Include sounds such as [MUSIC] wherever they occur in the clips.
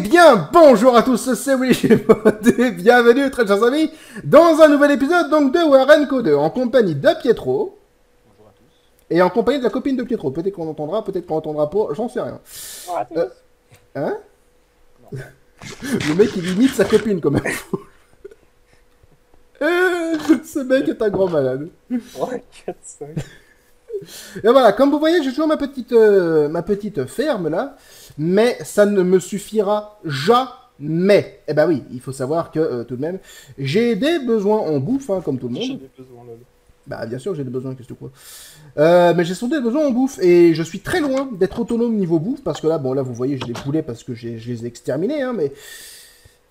bien, bonjour à tous, c'est Willy et bienvenue, très chers amis, dans un nouvel épisode donc de Warren Code 2, en compagnie de Pietro. Bonjour à tous. Et en compagnie de la copine de Pietro. Peut-être qu'on entendra, peut-être qu'on entendra pas, j'en sais rien. Bonjour à tous. Euh, Hein? Le mec il imite sa copine quand même. [LAUGHS] Euh, Ce mec est un grand malade. 3, 4, 5. Et voilà, comme vous voyez, j'ai toujours ma petite, euh, ma petite ferme là, mais ça ne me suffira jamais. Eh ben oui, il faut savoir que euh, tout de même, j'ai des besoins en bouffe, hein, comme tout le J'ai monde. des besoins, lol. Bah bien sûr, j'ai des besoins, qu'est-ce que quoi. Euh, mais j'ai surtout des besoins en bouffe et je suis très loin d'être autonome niveau bouffe parce que là, bon là, vous voyez, j'ai des poulets parce que je les ai exterminés, hein, mais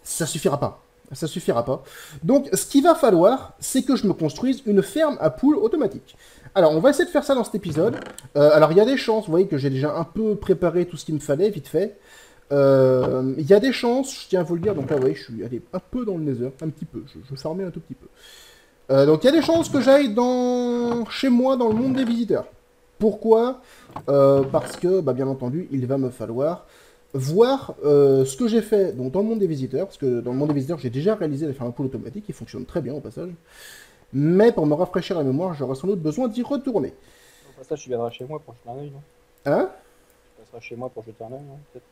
ça suffira pas. Ça suffira pas. Donc, ce qu'il va falloir, c'est que je me construise une ferme à poules automatique. Alors, on va essayer de faire ça dans cet épisode. Euh, alors, il y a des chances, vous voyez que j'ai déjà un peu préparé tout ce qu'il me fallait, vite fait. Euh, Il y a des chances, je tiens à vous le dire, donc là, vous voyez, je suis allé un peu dans le nether, un petit peu, je, je farmais un tout petit peu. Euh, donc, il y a des chances que j'aille dans... chez moi, dans le monde des visiteurs. Pourquoi? Parce que, bah, bien entendu, il va me falloir voir ce que j'ai fait dans le monde des visiteurs, parce que dans le monde des visiteurs, j'ai déjà réalisé la ferme à poules automatique, qui fonctionne très bien au passage. Mais pour me rafraîchir la mémoire, j'aurai sans doute besoin d'y retourner. Au passage, tu viendras chez moi pour jeter un oeil, non? Hein? Tu passeras chez moi pour jeter un oeil, non Peut-être?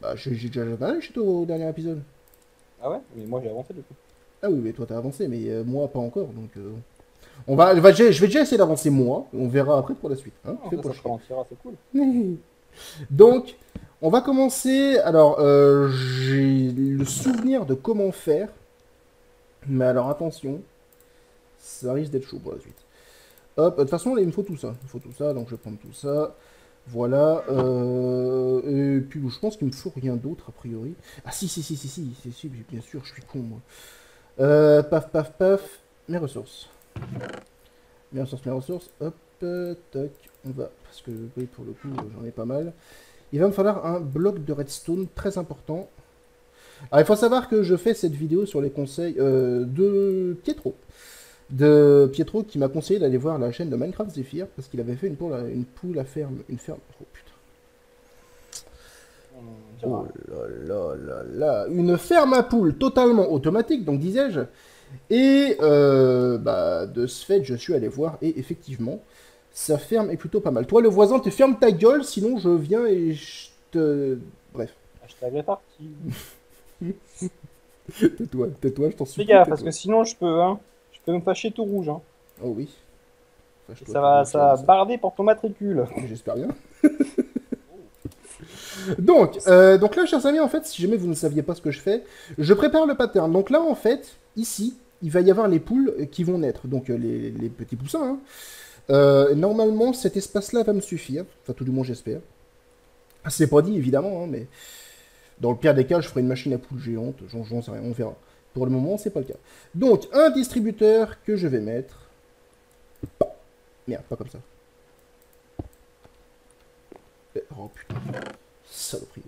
Bah, j'ai déjà regardé chez toi au dernier épisode. Ah ouais? Mais moi j'ai avancé du coup. Ah oui, mais toi t'as avancé, mais euh, moi pas encore, donc... euh, On va, je vais déjà essayer d'avancer moi, on verra après pour la suite. Hein Fais ça, ça c'est cool. [LAUGHS] Donc, on va commencer. Alors, euh, j'ai le souvenir de comment faire. Mais alors, attention. Ça risque d'être chaud pour la suite. Hop, de toute façon, il me faut tout ça. Il me faut tout ça, donc je vais prendre tout ça. Voilà. euh, et puis, je pense qu'il me faut rien d'autre, a priori. Ah, si, si, si, si, si, si, si, bien sûr, je suis con, moi. Euh, paf, paf, paf. Mes ressources. Mes ressources, mes ressources. Hop, tac. On va. Parce que, oui, pour le coup, j'en ai pas mal. Il va me falloir un bloc de redstone très important. Alors, il faut savoir que je fais cette vidéo sur les conseils euh, de Pietro. De Pietro qui m'a conseillé d'aller voir la chaîne de Minecraft Zephyr parce qu'il avait fait une poule, à, une poule à ferme. Une ferme. Oh putain. Oh là là là là. Une ferme à poules totalement automatique, donc disais-je. Et euh, bah, de ce fait, je suis allé voir et effectivement, sa ferme est plutôt pas mal. Toi, le voisin, tu fermes ta gueule, sinon je viens et je te. Bref. Hashtag réparti. [LAUGHS] Tais-toi, tais-toi, je t'en supplie. Gaffe, tais-toi. parce que sinon je peux, hein. Peux me fâcher tout rouge, hein. Oh oui. Fâche-toi, ça va, ça va barder pour ton matricule. [LAUGHS] J'espère bien. [LAUGHS] donc, euh, donc là, chers amis, en fait, si jamais vous ne saviez pas ce que je fais, je prépare le pattern. Donc là, en fait, ici, il va y avoir les poules qui vont naître, donc euh, les, les petits poussins. hein. Euh, normalement, cet espace-là va me suffire, enfin tout du moins j'espère. Ah, C'est pas dit évidemment, hein, mais dans le pire des cas, je ferai une machine à poules géante, j'en j'en sais rien, on verra. Pour le moment, c'est pas le cas. Donc, un distributeur que je vais mettre. Merde, pas comme ça. Eh, Oh putain. Saloperie.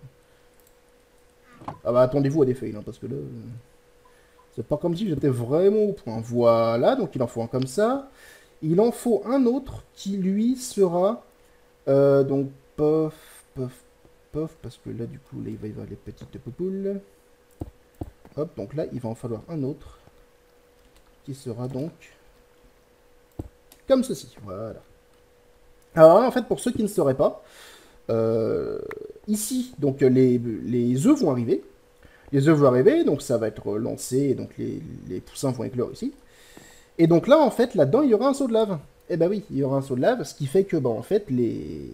Ah bah attendez-vous à des fails, hein, parce que là... euh, C'est pas comme si j'étais vraiment au point. Voilà, donc il en faut un comme ça. Il en faut un autre qui, lui, sera... euh, donc, pof, pof, pof, parce que là, du coup, là, il va y avoir les petites poupoules. Donc là, il va en falloir un autre. Qui sera donc... Comme ceci, voilà. Alors en fait, pour ceux qui ne sauraient pas, euh, ici, donc les, les œufs vont arriver. Les œufs vont arriver, donc ça va être lancé, donc les, poussins vont éclore ici. Et donc là, en fait, là-dedans, il y aura un seau de lave. Eh ben oui, il y aura un seau de lave, ce qui fait que, bah, en fait, les...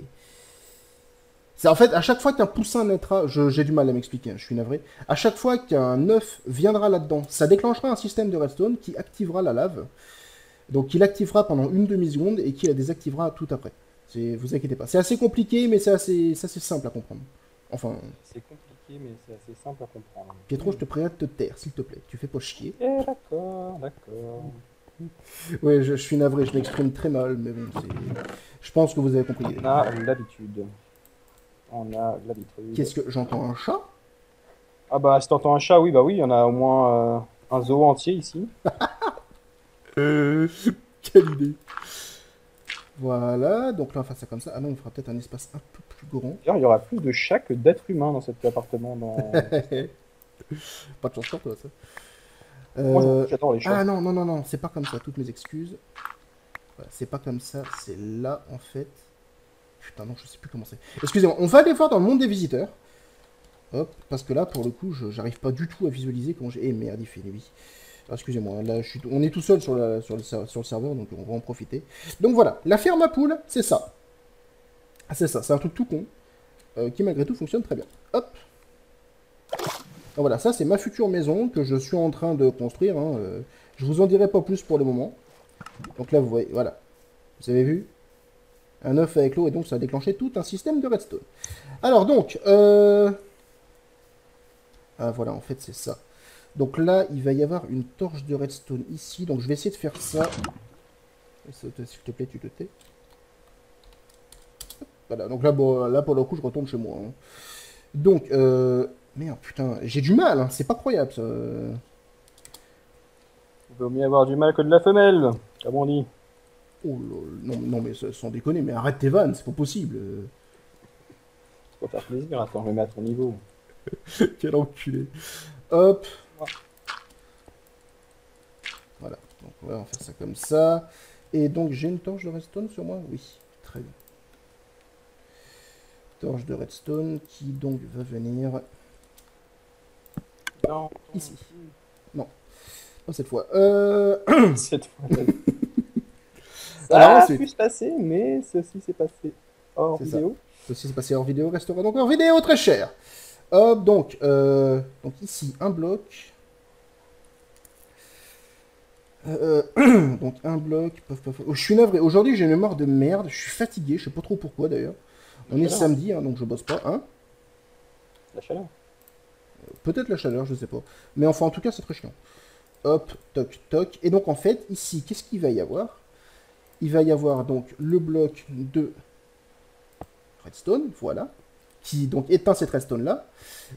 C'est en fait, à chaque fois qu'un poussin naîtra, je- j'ai du mal à m'expliquer, hein, je suis navré. À chaque fois qu'un œuf viendra là-dedans, ça déclenchera un système de redstone qui activera la lave. Donc il activera pendant une demi-seconde et qui la désactivera tout après. C'est- Vous inquiétez pas. C'est assez compliqué, mais c'est assez, simple à comprendre. Enfin, C'est compliqué, mais c'est assez simple à comprendre. Pietro, je te prie de te taire, s'il te plaît. Tu fais pas chier. Eh, d'accord, d'accord. [LAUGHS] Ouais, je, je suis navré, je m'exprime très mal, mais bon, c'est... Je pense que vous avez compris. On a l'habitude. On a l'habitude. Qu'est-ce que... J'entends un chat? Ah bah si t'entends un chat, oui, bah oui, il y en a au moins euh, un zoo entier ici. [LAUGHS] Euh... [LAUGHS] Quelle idée Voilà, donc là on faire ça comme ça. Ah non, on fera peut-être un espace un peu plus grand. D'ailleurs, il y aura plus de chats que d'êtres humains dans cet appartement. Dans... [LAUGHS] pas de chance pour toi, ça. Moi, Euh, j'adore les chats. Ah non, non, non, non, c'est pas comme ça, toutes mes excuses. Voilà, c'est pas comme ça, c'est là en fait. Putain, non, je sais plus comment c'est. Excusez-moi, on va aller voir dans le monde des visiteurs. Hop, parce que là, pour le coup, j'arrive pas du tout à visualiser comment j'ai. Eh merde, il fait nuit. Alors, Excusez-moi, là, on est tout seul sur, le, serveur, donc on va en profiter. Donc voilà, la ferme à poules, c'est ça. Ah, c'est ça, c'est un truc tout con, euh, qui malgré tout fonctionne très bien. Hop. Donc voilà, ça c'est ma future maison que je suis en train de construire. hein, euh, Je vous en dirai pas plus pour le moment. Donc là, vous voyez, voilà. Vous avez vu? Un œuf avec l'eau, et donc ça a déclenché tout un système de redstone. Alors donc, euh... Ah voilà, en fait c'est ça. Donc là, il va y avoir une torche de redstone ici. Donc je vais essayer de faire ça. S'il te plaît, tu te tais. Voilà, donc là, bon, là pour le coup, je retourne chez moi. hein. Donc, euh... Merde, putain, j'ai du mal, hein, c'est pas croyable ça. Il vaut mieux avoir du mal que de la femelle, comme on dit. Oh non, non mais ça- sans déconner, mais arrête tes vannes, c'est pas possible. Pour faire plaisir, attends, je me mets à ton niveau. [LAUGHS] Quel enculé. Hop. Voilà, donc on va faire ça comme ça. Et donc j'ai une torche de redstone sur moi? Oui, très bien. Torche de redstone qui donc va venir Non, ici. Non, pas cette fois. Euh... [COUGHS] cette fois. [COUGHS] Alors Ça a pu se passer, mais ceci s'est passé hors ça. vidéo. Ceci s'est passé hors vidéo, restera donc hors vidéo, très cher. Hop, donc, euh, donc ici, un bloc. Euh, [CLEARS THROAT] donc un bloc, paf, paf. Oh, je suis navré, aujourd'hui j'ai une mémoire de merde, je suis fatigué, je sais pas trop pourquoi d'ailleurs. On est samedi, hein, donc je bosse pas, hein. La chaleur. Peut-être la chaleur, je sais pas. Mais enfin, en tout cas, c'est très chiant. Hop, toc, toc. Et donc, en fait, ici, qu'est-ce qu'il va y avoir? Il va y avoir donc le bloc de redstone, voilà, qui donc éteint cette redstone-là.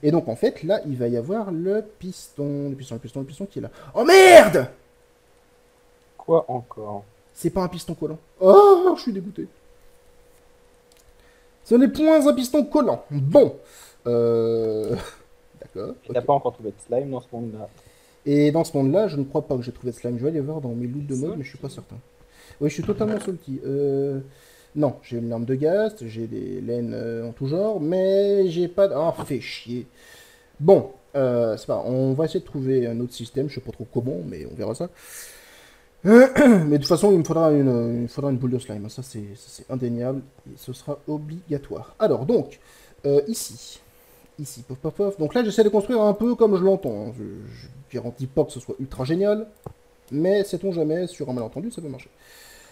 Et donc, en fait, là, il va y avoir le piston, le piston, le piston, le piston qui est là. Oh merde Quoi encore? C'est pas un piston collant. Oh, je suis dégoûté. Ce n'est point un piston collant. Bon. Euh... [LAUGHS] D'accord. Tu n'as ok. pas encore trouvé de slime dans ce monde-là. Et dans ce monde-là, je ne crois pas que j'ai trouvé de slime. Je vais aller voir dans mes loots de mode, mais je suis pas certain. Oui, je suis totalement salty. Euh... Non, j'ai une arme de gaz, j'ai des laines euh, en tout genre, mais j'ai pas... Oh, fait chier. Bon, euh, c'est pas... On va essayer de trouver un autre système, je sais pas trop comment, mais on verra ça. [COUGHS] mais de toute façon, il me faudra une, il faudra une boule de slime. Ça, c'est ça, c'est indéniable. Et ce sera obligatoire. Alors, donc, euh, ici. Ici, pof, pof, pof. Donc là, j'essaie de construire un peu comme je l'entends. hein. Je, je garantis pas que ce soit ultra génial. Mais sait-on jamais, sur un malentendu, ça peut marcher.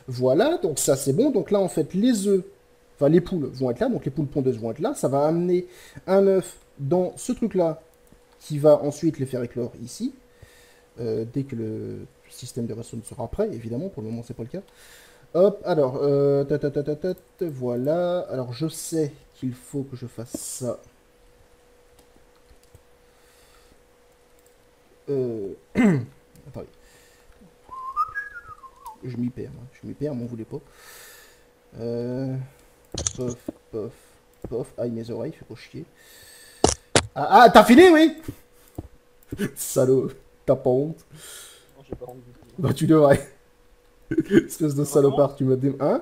Voilà, donc ça c'est bon. Donc là, en fait, les œufs, enfin les poules vont être là. Donc les poules pondeuses vont être là. Ça va amener un œuf dans ce truc-là qui va ensuite les faire éclore ici. Euh, dès que le système de redstone sera prêt, évidemment, pour le moment c'est pas le cas. Hop, alors, euh, ta, ta, ta, voilà. Alors je sais qu'il faut que je fasse ça. Euh... [CLEARS THROAT] Attendez. Je m'y perds, hein. je m'y perds, m'en voulez pas. Euh... Pof, pof, pof. Aïe, mes oreilles, fait pas chier. Ah, ah, t'as fini, oui? [LAUGHS] Salaud, t'as pas honte Non, j'ai pas rendu. Bah, tu devrais. [LAUGHS] Espèce de salopard, tu m'as dé... Hein?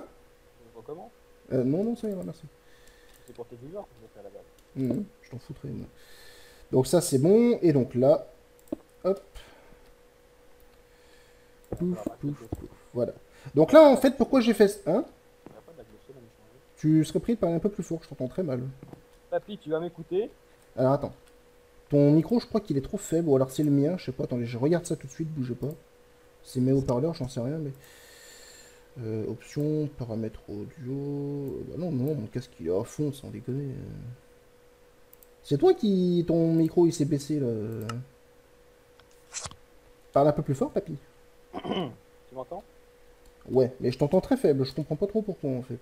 Je. Euh, Non, non, ça ira, merci. C'est pour tes viewers que je vais faire la base. Mhm, je t'en foutrais, moi. Donc ça, c'est bon. Et donc là, hop. Pouf, pouf, pouf. Voilà. Donc là, en fait, pourquoi j'ai fait... Hein? Il n'y a pas de la glosson à me changer. Tu serais pris de parler un peu plus fort, je t'entends très mal. Papy, tu vas m'écouter? Alors attends. Ton micro, je crois qu'il est trop faible, ou alors c'est le mien, je sais pas. Attendez, je regarde ça tout de suite, bougez pas. C'est mes haut-parleurs, j'en sais rien, mais... Euh, options, paramètres audio... Bah non, non, mon casque il est à fond, sans déconner. euh. C'est toi qui... Ton micro il s'est baissé, là. Parle un peu plus fort, papy. Tu m'entends? Ouais, mais je t'entends très faible, je comprends pas trop pourquoi en fait.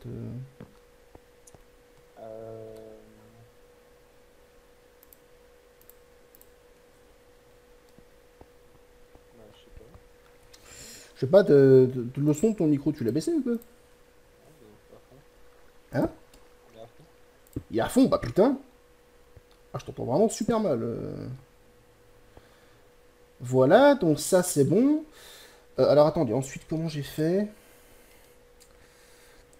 Je sais pas, je sais pas de, de, de, le son de ton micro, tu l'as baissé un peu Hein? Il est à fond, bah putain Ah, je t'entends vraiment super mal. Euh. Voilà, donc ça c'est bon. Euh, alors attendez, ensuite comment j'ai fait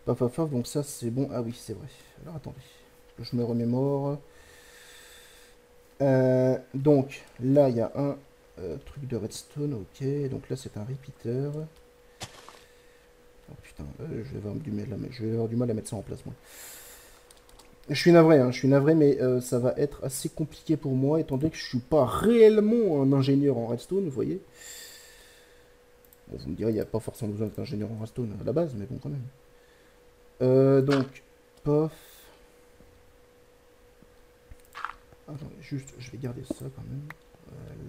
Paf, paf, paf, donc ça c'est bon. Ah oui, c'est vrai. Alors attendez, je me remémore. Euh, donc là il y a un euh, truc de redstone, ok. Donc là c'est un repeater. Oh putain, je, vais avoir du mal à, mettre- ça en place moi. Je suis navré, hein, je suis navré, mais ça va être assez compliqué pour moi, étant donné que je suis pas réellement un ingénieur en redstone, vous voyez. Vous me direz, il n'y a pas forcément besoin d'être ingénieur en redstone à la base, mais bon, quand même. Euh, donc, pof. Attendez, juste, je vais garder ça quand même.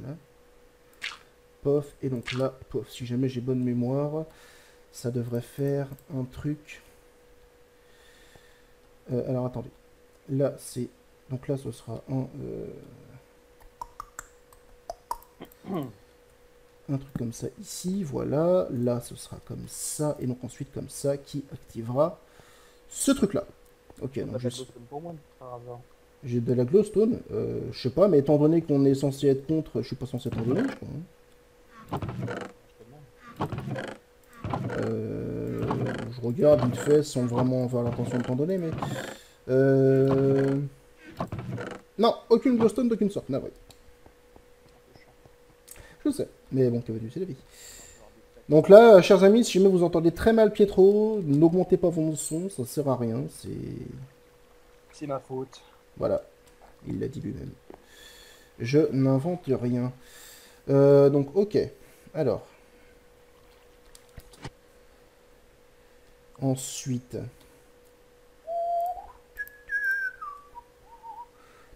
Voilà. Pof, et donc là, pof, si jamais j'ai bonne mémoire, ça devrait faire un truc. Euh, alors attendez. Là, c'est. Donc là, ce sera un. euh, Un truc comme ça ici, voilà. Là, ce sera comme ça. Et donc ensuite comme ça qui activera ce truc-là. Ok, On donc hasard. j'ai de la glowstone. Euh, je sais pas, mais étant donné qu'on est censé être contre, je suis pas censé donner, je crois. hein. Euh, je regarde vite fait sans vraiment avoir l'intention de t'en donner, mais. Euh... Non, aucune glowstone d'aucune sorte, navré. Je sais, mais bon, que veux-tu, c'est la vie. Donc là, euh, chers amis, si jamais vous entendez très mal Pietro, n'augmentez pas vos sons, ça sert à rien, c'est... C'est ma faute. Voilà, il l'a dit lui-même. Je n'invente rien. Euh, donc, ok. Alors. Ensuite.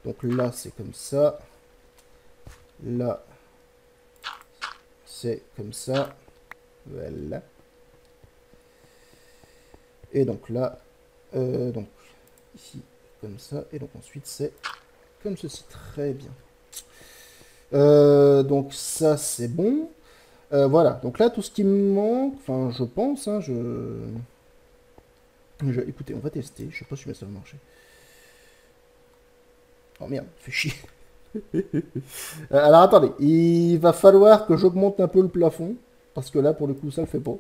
Donc là, c'est comme ça. Là, c'est comme ça. Voilà. Et donc là, euh, donc ici, comme ça. Et donc ensuite, c'est comme ceci. Très bien. Euh, donc ça, c'est bon. Euh, voilà. Donc là, tout ce qui me manque, enfin, je pense, hein, je... Écoutez, on va tester. Je sais pas si ça va marcher. Oh merde, fait chier. Euh, Alors attendez, il va falloir que j'augmente un peu le plafond. Parce que là, pour le coup, ça le fait pas.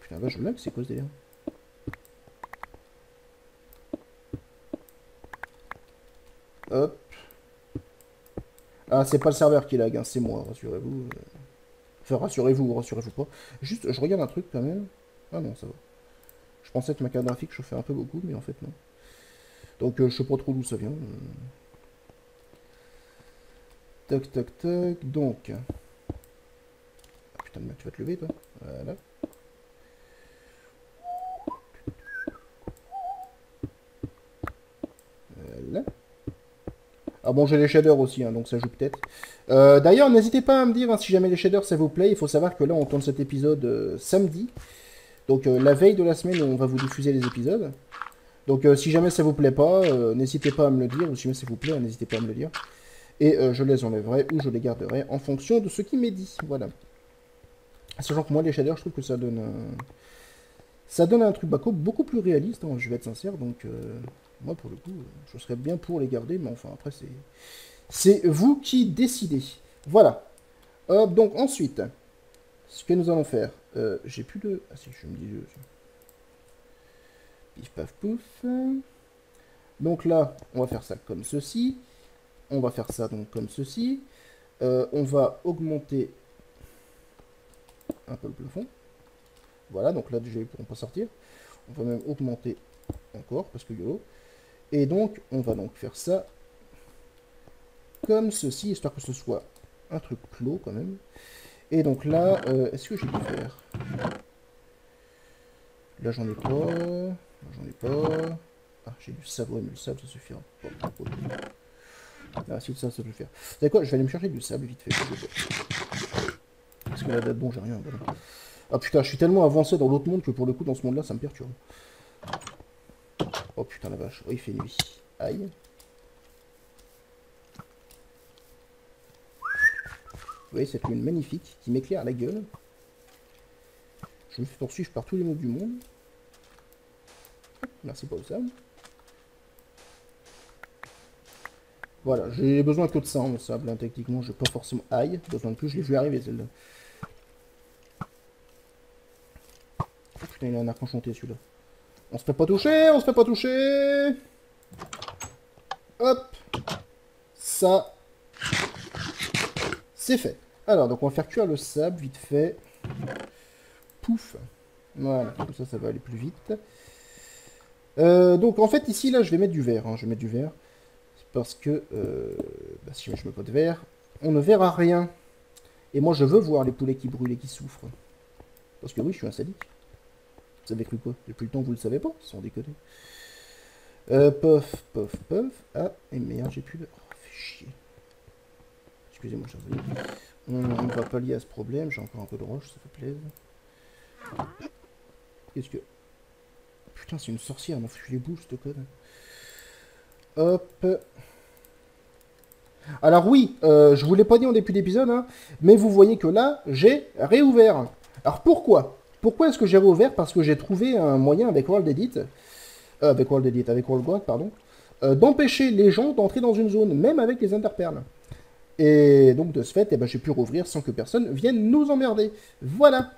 Putain, vache, lag, c'est quoi ce délire Hop. Ah, c'est pas le serveur qui lag, hein, c'est moi, rassurez-vous. Enfin, rassurez-vous ou rassurez-vous pas. Juste, je regarde un truc quand même. Ah non, ça va. Je pensais que ma carte graphique chauffait un peu beaucoup, mais en fait non. Donc, euh, je sais pas trop d'où ça vient. Toc, toc, toc. Donc. Ah, putain de merde, tu vas te lever, toi. Voilà. Voilà. Ah bon, j'ai les shaders aussi, hein, donc ça joue peut-être. Euh, D'ailleurs, n'hésitez pas à me dire hein, si jamais les shaders ça vous plaît. Il faut savoir que là, on tourne cet épisode euh, samedi. Donc la veille de la semaine on va vous diffuser les épisodes. Donc euh, si jamais ça vous plaît pas, euh, n'hésitez pas à me le dire. Si jamais ça vous plaît, hein, n'hésitez pas à me le dire. Et euh, je les enlèverai ou je les garderai en fonction de ce qui m'est dit. Voilà. Sachant que moi, les shaders, je trouve que ça donne un... Ça donne un truc baco beaucoup plus réaliste, hein, je vais être sincère. Donc, euh, moi, pour le coup, je serais bien pour les garder. Mais enfin, après, c'est... C'est vous qui décidez. Voilà. Hop, donc ensuite, ce que nous allons faire... euh, J'ai plus de... Ah si, je me dis... paf, pouf. Donc là, on va faire ça comme ceci. On va faire ça donc comme ceci. Euh, on va augmenter un peu le plafond. Voilà, donc là déjà ils pourront pas sortir. On va même augmenter encore parce que YOLO. Et donc on va donc faire ça comme ceci, histoire que ce soit un truc clos quand même. Et donc là, euh, est-ce que j'ai dû faire? Là j'en ai pas. J'en ai pas. Ah, j'ai du sable, ouais, mais le sable ça suffira. Ah, si ça, ça peut le faire. Vous savez quoi Je vais aller me chercher du sable vite fait. Parce que là, bon, j'ai rien. voilà. Ah putain, je suis tellement avancé dans l'autre monde que pour le coup, dans ce monde-là, ça me perturbe. Oh putain, la vache. Oh, il fait nuit. Aïe. Vous voyez cette lune magnifique qui m'éclaire la gueule. Je me fais poursuivre par tous les mots du monde. Merci pour le sable. Voilà, j'ai besoin que de ça en sable. Hein. Techniquement, je pas forcément... Aïe, besoin de plus, je l'ai vu arriver celle-là. Putain, il a un arc enchanté celui-là. On se fait pas toucher, on se fait pas toucher Hop Ça, c'est fait. Alors, donc on va faire cuire le sable vite fait. Pouf Voilà, comme ça, ça va aller plus vite. Euh, donc en fait, ici, là, je vais mettre du verre. Hein. Je vais mettre du verre parce que euh, bah, si je mets pas de verre, on ne verra rien. Et moi, je veux voir les poulets qui brûlent et qui souffrent. Parce que oui, je suis un sadique. Vous avez cru quoi? Depuis le temps, vous le savez pas, sans déconner. Euh, pof, pof, pof. Ah, et merde, j'ai plus de... Oh, fait chier. Excusez-moi, chers amis. On ne va pas lier à ce problème. J'ai encore un peu de roche, ça fait plaisir. Qu'est-ce que... Putain, c'est une sorcière, m'a foutu les boules, cette code. Hop. Alors oui, euh, je vous l'ai pas dit en début d'épisode, hein, mais vous voyez que là, j'ai réouvert. Alors pourquoi? Pourquoi est-ce que j'ai réouvert Parce que j'ai trouvé un moyen avec World Edit, euh, avec World Edit, avec World God, pardon, euh, d'empêcher les gens d'entrer dans une zone, même avec les interperles. Et donc de ce fait, eh ben, j'ai pu rouvrir sans que personne vienne nous emmerder. Voilà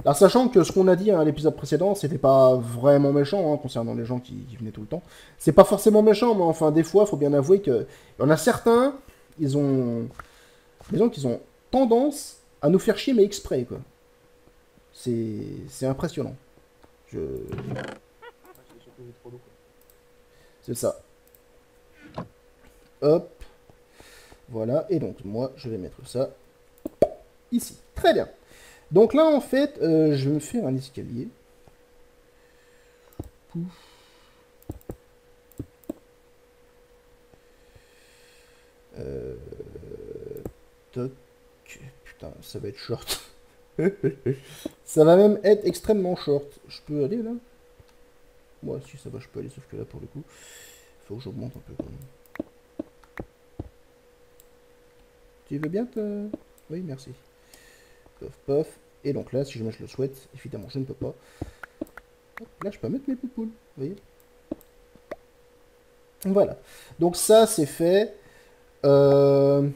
alors, sachant que ce qu'on a dit à l'épisode précédent, c'était pas vraiment méchant hein, concernant les gens qui, venaient tout le temps. C'est pas forcément méchant, mais enfin, des fois, faut bien avouer que. y en a certains, ils ont. Disons qu'ils ont tendance à nous faire chier, mais exprès, quoi. C'est impressionnant. Je. C'est ça. Hop. Voilà. Et donc, moi, je vais mettre ça ici. Très bien. Donc là, en fait, euh, je vais me faire un escalier. Pouf. Euh... Toc. Putain, ça va être short. [LAUGHS] ça va même être extrêmement short. Je peux aller là? Moi, si ça va, je peux aller, sauf que là, pour le coup, il faut que j'augmente un peu quand même. Tu veux bien te... Oui, merci. Pof, pof. Et donc là, si jamais je le souhaite, évidemment, je ne peux pas. là, je peux mettre mes poupoules, vous voyez Voilà. Donc ça, c'est fait. Euh,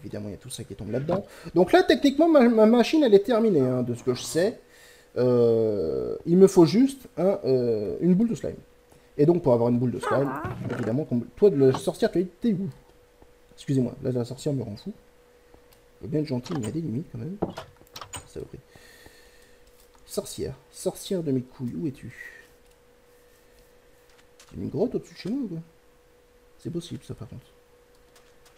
évidemment, il y a tout ça qui tombe là-dedans. Donc là, techniquement, ma, machine, elle est terminée, hein, de ce que je sais. Euh, il me faut juste euh, une boule de slime. Et donc, pour avoir une boule de slime, évidemment, toi, de la sorcière, tu es où? Excusez-moi, là, la sorcière me rend fou bien gentil, mais il y a des limites quand même. Sorcière. Sorcière de mes couilles, où es-tu? Une grotte au-dessus de chez moi ou quoi? C'est possible ça par contre.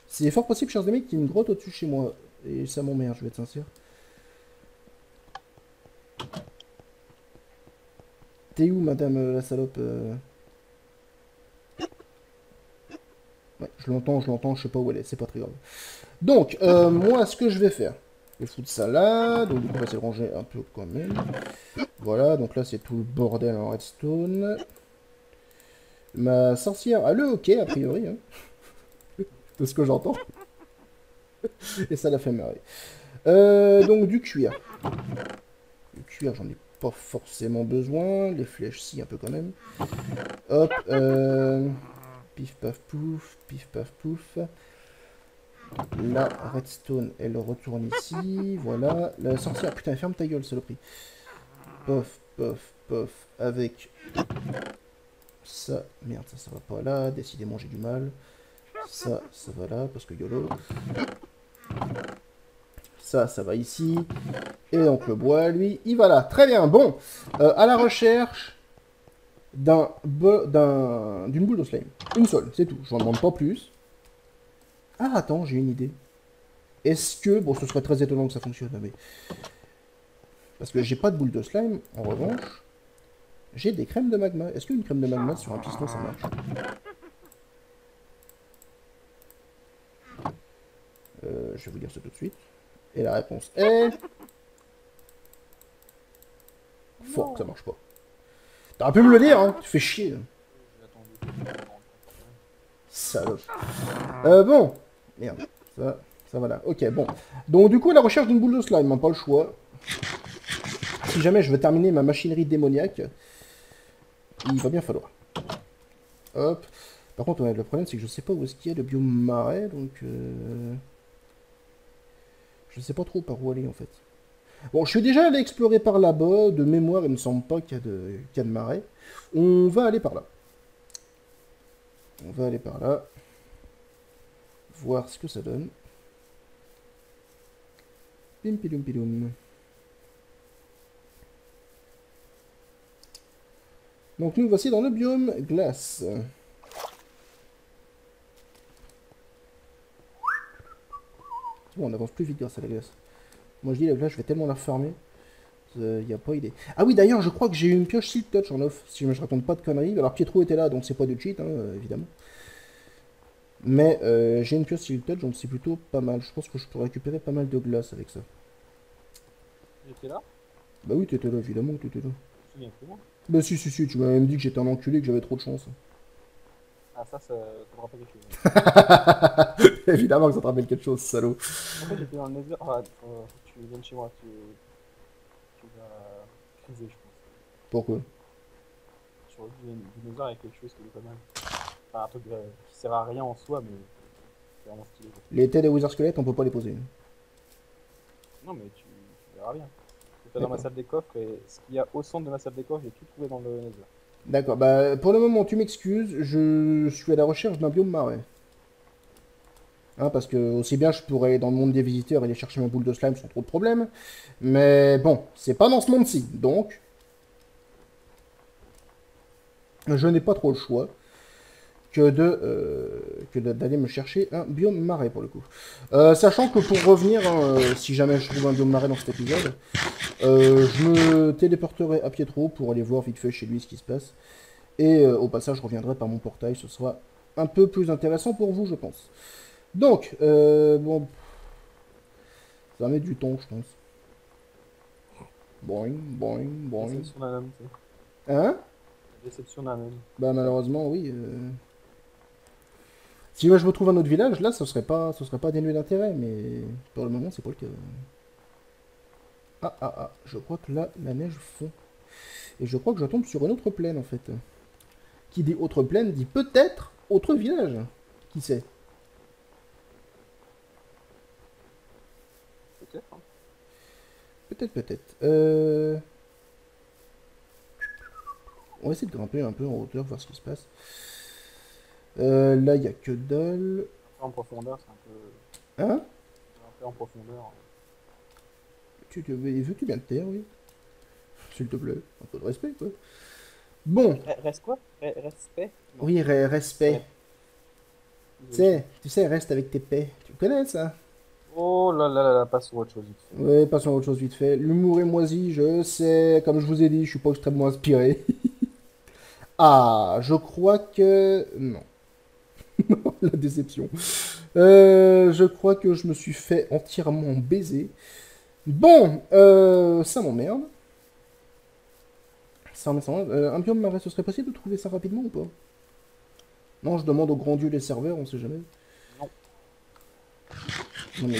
C'est fort possible, chers amis, qu'il y ait une grotte au-dessus de chez moi. Et ça m'emmerde, je vais être sincère. T'es où, madame euh, la salope euh? Ouais, je l'entends, je l'entends, je sais pas où elle est, c'est pas très grave. Donc, euh, moi, ce que je vais faire, je vais foutre ça là, donc on va essayer ranger un peu quand même. Voilà, donc là, c'est tout le bordel en redstone. Ma sorcière a le hockey, a priori, hein. [LAUGHS] de ce que j'entends. [LAUGHS] Et ça l'a fait marrer. Euh, donc, du cuir. Du cuir, j'en ai pas forcément besoin. Les flèches, si, un peu quand même. Hop, euh... Pif paf pouf, pif paf pouf. La redstone, elle retourne ici. Voilà. La sorcière, putain, ferme ta gueule, saloperie. Pof, pof, pof. Avec ça. Merde, ça, ça va pas là. Décidément, j'ai du mal. Ça, ça va là, parce que YOLO. Ça, ça va ici. Et donc le bois, lui, il va là. Très bien. Bon, euh, à la recherche d'un d'une boule de slime. Une seule, c'est tout. Je n'en demande pas plus. Ah, attends, j'ai une idée. Est-ce que... Bon, ce serait très étonnant que ça fonctionne, mais... Parce que j'ai pas de boule de slime. En revanche, j'ai des crèmes de magma. Est-ce qu'une crème de magma sur un piston, ça marche? Euh, Je vais vous dire ça tout de suite. Et la réponse est... Fort, ça marche pas. T'aurais pu me le dire, hein Tu fais chier. Salope. Euh, bon. Merde. Ça, ça va là. Ok, bon. Donc, du coup, la recherche d'une boule de slime, hein, pas le choix. si jamais je veux terminer ma machinerie démoniaque, il va bien falloir. Hop. Par contre, le problème, c'est que je sais pas où est-ce qu'il y a le biome marais, donc... Euh... Je sais pas trop par où aller, en fait. Bon, je suis déjà allé explorer par là-bas. De mémoire, il me semble pas qu'il y, qu'il y a de marais. On va aller par là. On va aller par là. Voir ce que ça donne. Pim pilum pilum. Donc nous voici dans le biome glace. Bon, on avance plus vite grâce à la glace. Moi je dis la glace, je vais tellement la farmer. Il euh, n'y a pas idée. Ah oui, d'ailleurs, je crois que j'ai eu une pioche Silk Touch en off, si je ne raconte pas de conneries. Alors Pietro était là, donc c'est pas de cheat, hein, évidemment. Mais euh, j'ai une pioche Touch, donc c'est plutôt pas mal. Je pense que je peux récupérer pas mal de glace avec ça. J'étais là? Bah oui, t'étais là, évidemment que t'étais là. Me souviens plus moi? Bah si, si, si, tu m'as même dit que j'étais un enculé, que j'avais trop de chance. [LAUGHS] Ah ça, ça te rappelle quelque chose. Évidemment que ça te rappelle quelque chose, salaud. En fait, j'étais dans le nether. Ah, euh, tu viennes chez moi, tu, tu vas criser, je pense. Pourquoi? Sur du nether, il y a quelque chose qui est pas mal. Enfin, un truc euh, qui sert à rien en soi, mais c'est vraiment stylé. Les têtes des Wizard Squelettes, on peut pas les poser. Non, mais tu, tu verras bien. Vas dans ma salle des coffres et ce qu'il y a au centre de ma salle des coffres, j'ai tout trouvé dans le nether. D'accord, bah pour le moment, tu m'excuses, je suis à la recherche d'un biome marais. Hein, parce que aussi bien je pourrais aller dans le monde des visiteurs et aller chercher ma boule de slime sans trop de problèmes. Mais bon, c'est pas dans ce monde-ci, donc... Je n'ai pas trop le choix que de euh, que d'aller me chercher un biome marais pour le coup. Euh, sachant que pour revenir, hein, euh, si jamais je trouve un biome marais dans cet épisode, euh, je me téléporterai à Pietro pour aller voir vite fait chez lui ce qui se passe. Et au passage, je reviendrai par mon portail. Ce sera un peu plus intéressant pour vous, je pense. Donc, euh, bon. Ça mettre du temps, je pense. Boing, boing, boing. Déception d'un homme. Hein? Déception d'un homme. Bah, malheureusement, oui. Si moi je me trouve un autre village, là, ce serait pas, ce serait pas dénué d'intérêt, mais pour le moment, c'est pas le cas. Ah, ah, ah, je crois que là, la neige fond. Et je crois que je tombe sur une autre plaine, en fait. Qui dit autre plaine, dit peut-être autre village. Qui sait? Peut-être. hein. Peut-être, peut-être. Euh... On va essayer de grimper un peu en hauteur, voir ce qui se passe. Euh, là, il n'y a que dalle. En profondeur, c'est un peu. Hein? En profondeur. Tu te veux, veux-tu bien te taire, oui? S'il te plaît, un peu de respect, quoi. Bon, Re- Reste quoi? Re- Respect? Oui, re- respect. Tu sais, tu sais, reste avec tes paix. Tu connais ça? Oh là là là là, passe sur autre chose vite fait. Ouais, passons à autre chose vite fait. L'humour est moisi, je sais. Comme je vous ai dit, je suis pas extrêmement inspiré. [LAUGHS] ah, je crois que... Non. [LAUGHS] La déception. Euh, je crois que je me suis fait entièrement baiser. Bon, euh, ça m'emmerde. Ça m'emmerde. Euh, un biome marais, ce serait possible de trouver ça rapidement ou pas? Non, je demande au grand dieu les serveurs, on sait jamais. Non. Non mais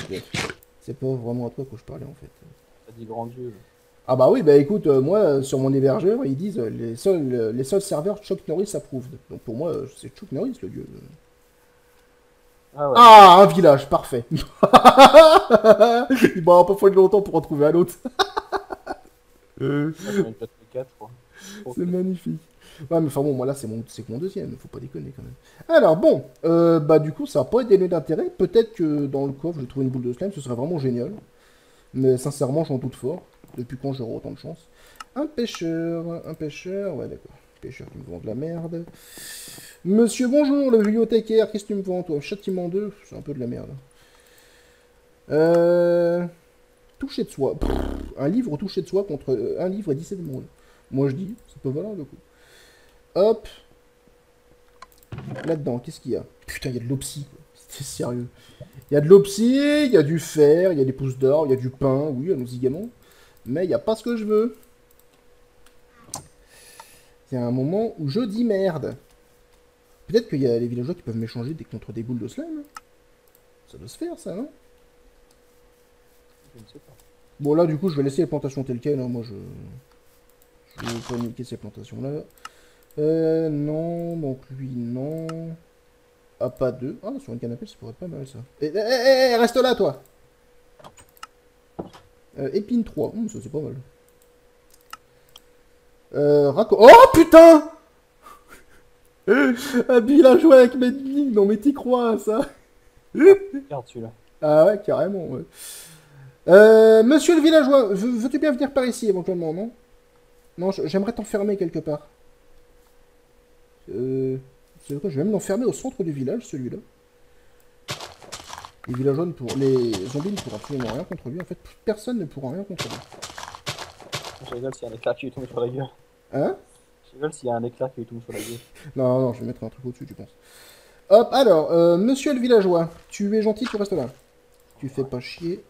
c'est pas vraiment à toi que je parlais en fait. T'as dit grand Dieu. Ah bah oui, bah écoute, euh, moi, euh, sur mon hébergeur, ils disent euh, les seuls, euh, les seuls serveurs Chuck Norris approved. Donc pour moi, c'est Chuck Norris le dieu. Ah ouais. Ah, un village, parfait. [LAUGHS] Il m'a pas fallu longtemps pour en trouver un autre. Moi, j'en ai peut-être les 4, quoi. [LAUGHS] c'est magnifique. Ouais, mais enfin bon, moi là, c'est mon, mon deuxième, faut pas déconner quand même. Alors bon, euh, bah du coup, ça va pas être dénué d'intérêt. Peut-être que dans le coffre, je trouve une boule de slime, ce serait vraiment génial. Mais sincèrement, j'en doute fort. Depuis quand j'aurai autant de chance Un pêcheur, un pêcheur, ouais d'accord. Pêcheur me vend de la merde. Monsieur, bonjour, le bibliothécaire, qu'est-ce que tu me vends toi? Châtiment 2, c'est un peu de la merde. Euh... Toucher de soi. Un livre touché de soi contre euh, un livre à 17 monde. Moi je dis, ça peut valoir le coup. Hop. Là-dedans, qu'est-ce qu'il y a? Putain, il y a de l'opsie. C'est sérieux. Il y a de l'opsie, il y a du fer, il y a des pousses d'or, il y a du pain, oui, allons-y gaiement. Mais il n'y a pas ce que je veux. C'est un moment où je dis merde. Peut-être qu'il y a les villageois qui peuvent m'échanger des contre des boules de slime. Ça doit se faire, ça, non? Je ne sais pas. Bon, là, du coup, je vais laisser les plantations telles quelles. hein. Moi, je... Je vais pas niquer ces plantations-là. Euh, non. Donc, lui, non. Ah, pas deux. Ah, sur une canapé, ça pourrait être pas mal, ça. Eh, eh, eh, eh, reste là, toi euh, Épine 3. Hum, ça, c'est pas mal. Euh. Oh, putain [LAUGHS] Un villageois avec. Non, mais t'y crois, ça Regarde celui-là. Ah ouais, carrément, ouais. Euh, monsieur le villageois, veux- veux-tu bien venir par ici éventuellement, non? Non, j'aimerais t'enfermer quelque part. Euh, c'est quoi Je vais même l'enfermer au centre du village, celui-là. Les villageois pourront... Les zombies ne pourront absolument rien contre lui. En fait, personne ne pourra rien contre lui. Je rigole a un éclair qui tombe sur la gueule. Hein Je rigole s'il y a un éclair qui lui tombe sur la gueule. [LAUGHS] Non, non, je vais mettre un truc au-dessus, tu penses. Hop, alors, euh, monsieur le villageois, tu es gentil, tu restes là. Tu fais pas chier.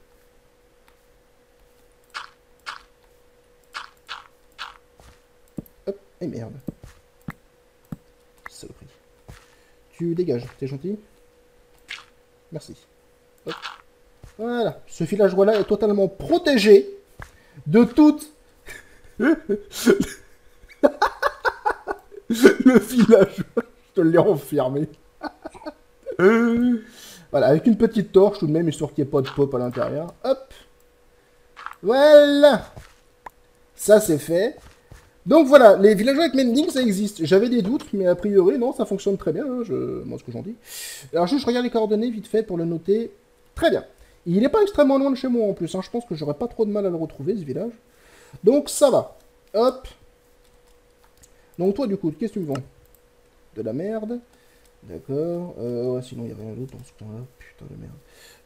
Hop, et merde. Saloperie. Tu dégages, t'es gentil Merci. Hop. Voilà, ce villageois-là est totalement protégé de toute... [LAUGHS] [LAUGHS] le villageois, je te l'ai enfermé. [LAUGHS] voilà, avec une petite torche tout de même, histoire qu'il n'y ait pas de pop à l'intérieur. Hop. Voilà. Ça, c'est fait. Donc voilà, les villageois avec mending, ça existe. J'avais des doutes, mais a priori, non, ça fonctionne très bien, hein, je... moi ce que j'en dis. Alors juste, je regarde les coordonnées vite fait pour le noter. Très bien. Il n'est pas extrêmement loin de chez moi en plus, hein. je pense que j'aurais pas trop de mal à le retrouver, ce village. Donc ça va. Hop. Donc toi, du coup, qu'est-ce que tu me vends? De la merde. D'accord. Euh, ouais, sinon, il n'y a rien d'autre dans ce coin-là. Putain de merde.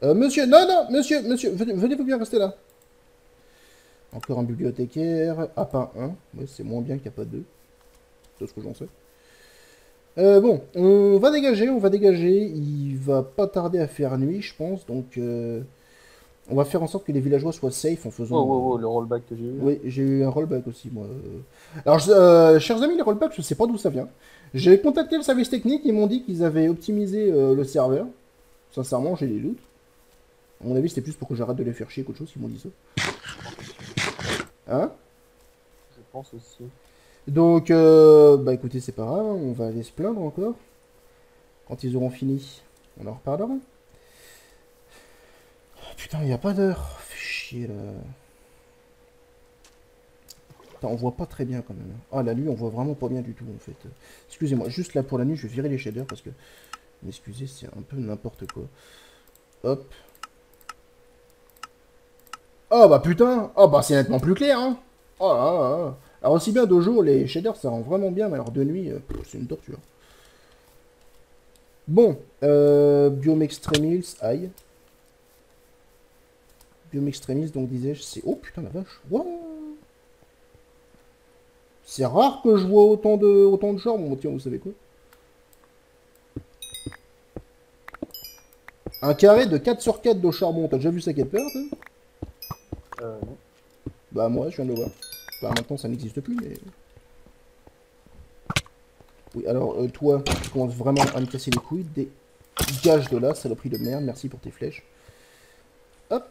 Euh, monsieur, non, non, monsieur, monsieur, venez- venez-vous bien rester là. Encore un bibliothécaire. Ah, pas un. Ouais, c'est moins bien qu'il n'y a pas deux. De ce que j'en sais. Euh, bon, on va dégager, on va dégager. Il va pas tarder à faire nuit, je pense. Donc, euh, on va faire en sorte que les villageois soient safe en faisant... Oh, oh, oh, le rollback que j'ai eu. Oui, j'ai eu un rollback aussi, moi. Alors, je- euh, chers amis, les rollbacks, je sais pas d'où ça vient. J'ai contacté le service technique, ils m'ont dit qu'ils avaient optimisé euh, le serveur. Sincèrement, j'ai des doutes. À mon avis, c'était plus pour que j'arrête de les faire chier qu'autre chose qu'ils m'ont dit ça. Hein? Je pense aussi. Donc, euh, bah écoutez, c'est pas grave, hein, on va aller se plaindre encore. Quand ils auront fini, on en reparlera. Putain, il n'y a pas d'heure. Fais chier là. Putain, on voit pas très bien quand même. Ah, la nuit, on voit vraiment pas bien du tout en fait. Excusez-moi, juste là pour la nuit, je vais virer les shaders parce que. Excusez, c'est un peu n'importe quoi. Hop. Oh bah putain Oh bah c'est nettement plus clair, hein Oh. Alors aussi bien de jour, les shaders ça rend vraiment bien, mais alors de nuit, euh, c'est une torture. Bon, euh, Biome Extremis, aïe. Biome Extremis, donc disais-je, c'est... Oh putain la vache, C'est rare que je vois autant de, autant de charbon, tiens, vous savez quoi? Un carré de 4 sur 4 de charbon, t'as déjà vu ça quelque part, Euh, non. Bah moi, je viens de le voir. Bah maintenant, ça n'existe plus, mais... Oui, alors, euh, toi, tu commences vraiment à me casser les couilles. Dégage de là, saloperie de merde. Merci pour tes flèches. Hop.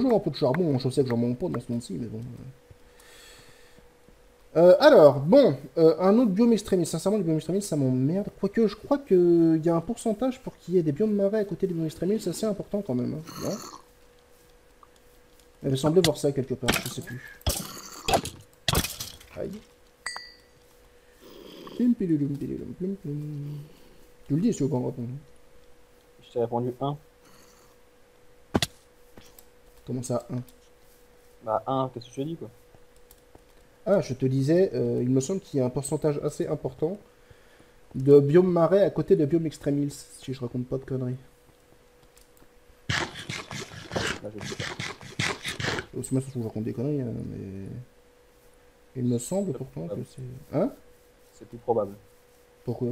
Toujours un peu de charbon. Sais que j'en manque pas dans ce monde-ci, mais bon... Euh, alors, bon, euh, un autre biome extrémiste. Sincèrement, le biome extrémiste, ça m'emmerde. Quoique, je crois qu'il y a un pourcentage pour qu'il y ait des biomes marais à côté des biomes extrémistes. C'est assez important quand même. Hein. Non Elle semblait voir ça quelque part, je sais plus. Aïe. Tu le dis si pas me répondre. Je t'ai répondu 1. Comment ça, 1 Bah 1, qu'est-ce que je te dis quoi Ah, je te disais, euh, il me semble qu'il y a un pourcentage assez important de biomes marais à côté de biomes extremis, si je raconte pas de conneries. Là je sais pas. Je raconte des conneries, hein, mais... Il me semble pourtant que c'est... Hein? C'est plus probable. Pourquoi?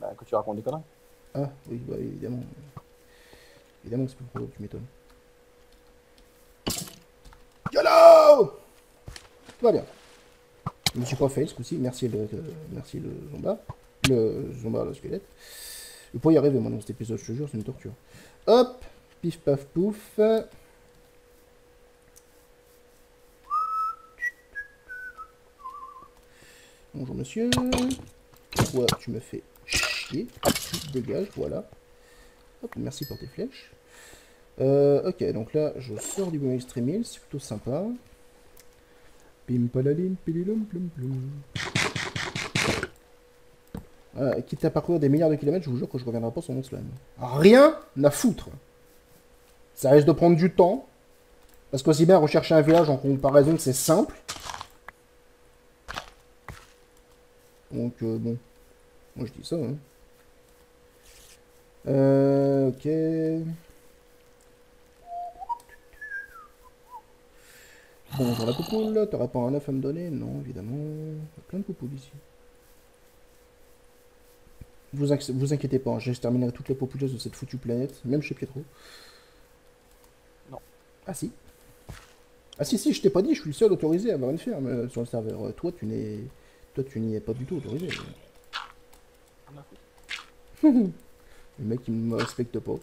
Bah que tu racontes des conneries. Ah, oui, bah évidemment. Évidemment que c'est plus probable, tu m'étonnes. YOLO Tout va bien. Je me suis pas fait ce coup-ci, merci le, le- merci le Zomba. Le Zomba, le squelette. vais pas y arriver, dans cet épisode, je te jure, c'est une torture. Hop Pif paf pouf Bonjour monsieur. Ouais, tu me fais chier? Tu dégages, voilà. Hop, merci pour tes flèches. Euh, ok, donc là, je sors du bon extrême c'est plutôt sympa. Pim palalim, pililum plum plum. Voilà, quitte à parcourir des milliards de kilomètres, je vous jure que je reviendrai pas sur mon slam. Rien à foutre. Ça risque de prendre du temps. Parce qu'aussi bien rechercher un village en comparaison, c'est simple. Donc, euh, bon. Moi, je dis ça, hein. Euh, ok. Bonjour la poupoule, t'aurais pas un œuf à me donner Non, évidemment. Il y a plein de poupoules ici. Vous, vous inquiétez pas, j'ai terminé toutes les populeuses de cette foutue planète, même chez Pietro. Non. Ah si. Ah si, si, je t'ai pas dit, je suis le seul autorisé à avoir une ferme euh, sur le serveur. Euh, toi, tu n'es... Toi, tu n'y es pas du tout autorisé. [LAUGHS] le mec, il me respecte pas.